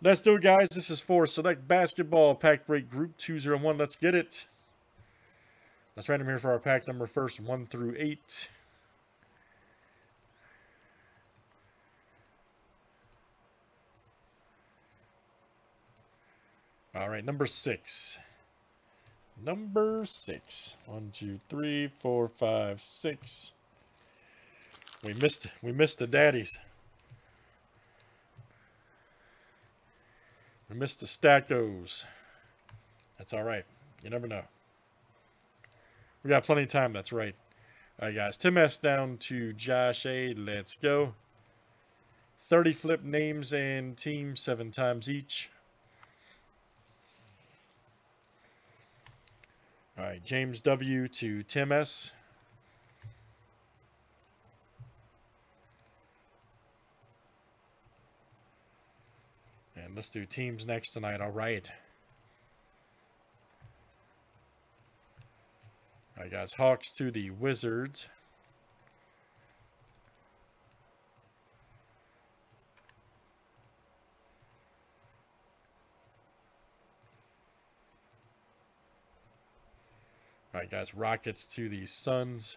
Let's do it, guys. This is for Select Basketball Pack Break Group 201. Let's get it. Let's random here for our pack number first, 1 through 8. All right, number 6. Number 6. 1, 2, 3, 4, 5, 6. We missed, we missed the daddies. We missed the stackos. That's all right. You never know. We got plenty of time. That's right. All right, guys. Tim S down to Josh A. Let's go. 30 flip names and teams, seven times each. All right, James W. to Tim S. let's do teams next tonight. All right. All right, guys. Hawks to the Wizards. All right, guys. Rockets to the Suns.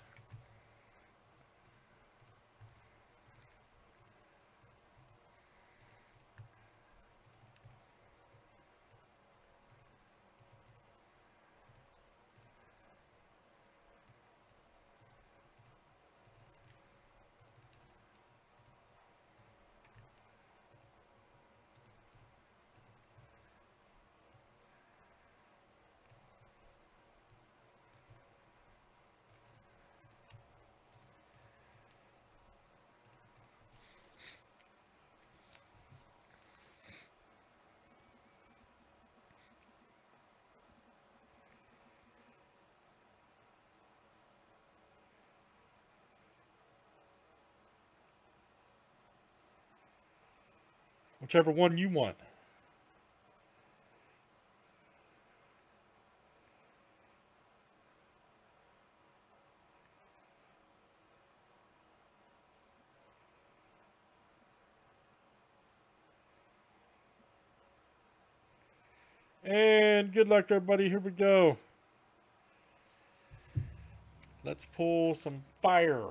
Whichever one you want. And good luck, everybody. Here we go. Let's pull some fire.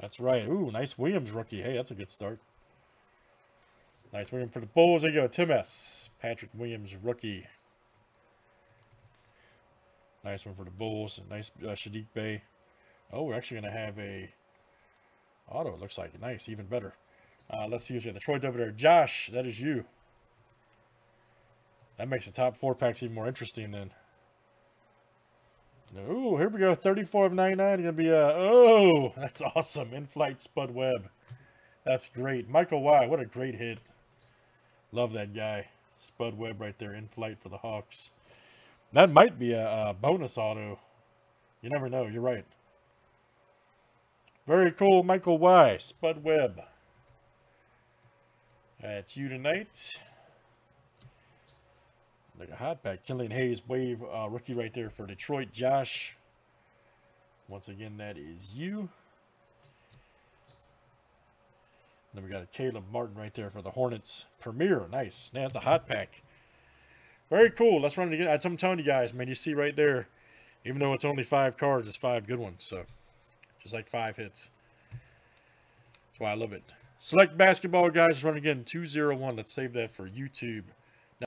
That's right. Ooh, nice Williams rookie. Hey, that's a good start. Nice Williams for the Bulls. There you go. Tim S. Patrick Williams rookie. Nice one for the Bulls. Nice uh, Saddiq Bey. Oh, we're actually going to have a auto. It looks like nice. Even better. Uh, let's see who's got the Troy over there. Josh, that is you. That makes the top four packs even more interesting then. Oh, here we go. 34 of 99. Going to be a... Oh, that's awesome. In-flight Spud Webb. That's great. Michael Y. What a great hit. Love that guy. Spud Webb right there in flight for the Hawks. That might be a, a bonus auto. You never know. You're right. Very cool, Michael Y. Spud Webb. That's you tonight. Like a hot pack. Killian Hayes, wave uh, rookie right there for Detroit. Josh. Once again, that is you. Then we got a Caleb Martin right there for the Hornets. Premier, nice. That's a hot pack. Very cool. Let's run it again. I'm telling you guys, man, you see right there, even though it's only five cards, it's five good ones. So, just like five hits. That's why I love it. Select basketball, guys. Run again 201. Let's save that for YouTube.